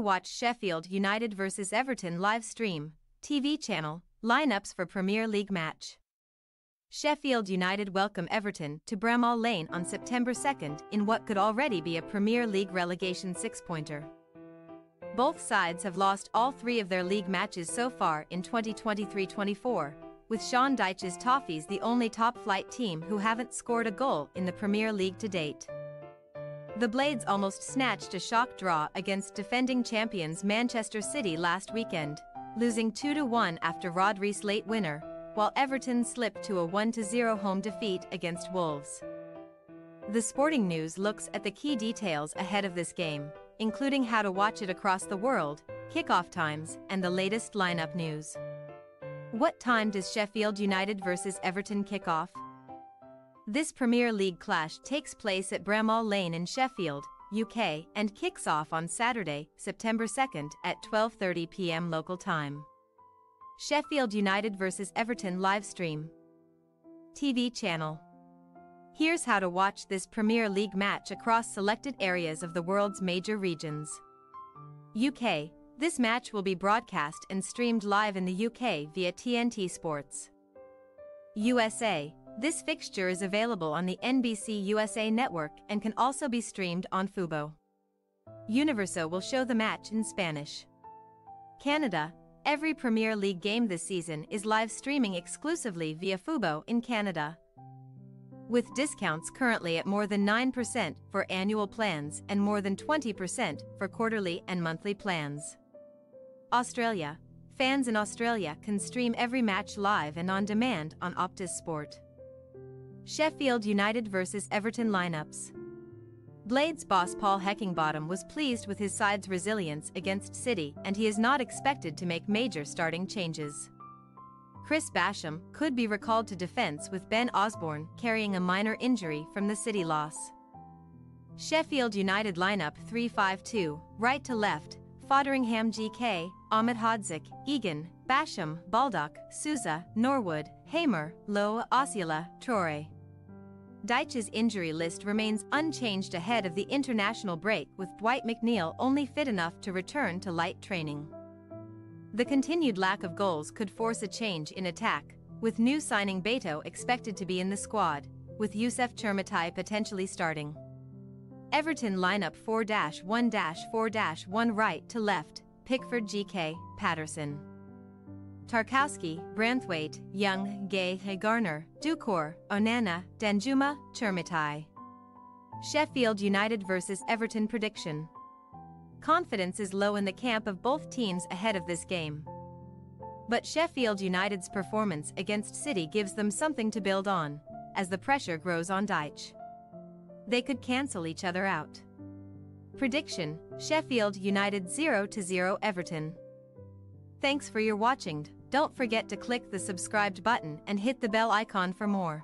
watch Sheffield United vs Everton live stream, TV channel, lineups for Premier League match. Sheffield United welcome Everton to Bramall Lane on September 2nd in what could already be a Premier League relegation six-pointer. Both sides have lost all three of their league matches so far in 2023-24, with Sean Dyche's Toffees the only top-flight team who haven't scored a goal in the Premier League to date. The Blades almost snatched a shock draw against defending champions Manchester City last weekend, losing 2-1 after Rodri's late winner, while Everton slipped to a 1-0 home defeat against Wolves. The Sporting News looks at the key details ahead of this game, including how to watch it across the world, kickoff times, and the latest lineup news. What time does Sheffield United vs Everton kick off? This Premier League clash takes place at Bramall Lane in Sheffield, UK, and kicks off on Saturday, September 2nd at 12:30 p.m. local time. Sheffield United vs Everton live stream. TV channel. Here's how to watch this Premier League match across selected areas of the world's major regions. UK. This match will be broadcast and streamed live in the UK via TNT Sports. USA. This fixture is available on the NBC USA network and can also be streamed on Fubo. Universo will show the match in Spanish. Canada, Every Premier League game this season is live streaming exclusively via Fubo in Canada. With discounts currently at more than 9% for annual plans and more than 20% for quarterly and monthly plans. Australia. Fans in Australia can stream every match live and on demand on Optus Sport. Sheffield United vs Everton lineups. Blades boss Paul Heckingbottom was pleased with his side's resilience against City and he is not expected to make major starting changes. Chris Basham could be recalled to defense with Ben Osborne carrying a minor injury from the City loss. Sheffield United lineup 3-5-2, right to left, Fotheringham GK, Ahmedhodzic, Egan, Basham, Baldock, Souza, Norwood, Hamer, Lowe, Osula, Traore. Dyche's injury list remains unchanged ahead of the international break with Dwight McNeil only fit enough to return to light training. The continued lack of goals could force a change in attack, with new signing Beto expected to be in the squad, with Youssef Chermiti potentially starting. Everton lineup 4-1-4-1 right to left, Pickford GK, Patterson. Tarkowski, Branthwaite, Young, Gueye, Garner, Doucouré, Onana, Danjuma, Chermiti. Sheffield United vs Everton prediction. Confidence is low in the camp of both teams ahead of this game. But Sheffield United's performance against City gives them something to build on, as the pressure grows on Dyche. They could cancel each other out. Prediction, Sheffield United 0-0 Everton. Thanks for your watching. Don't forget to click the subscribed button and hit the bell icon for more.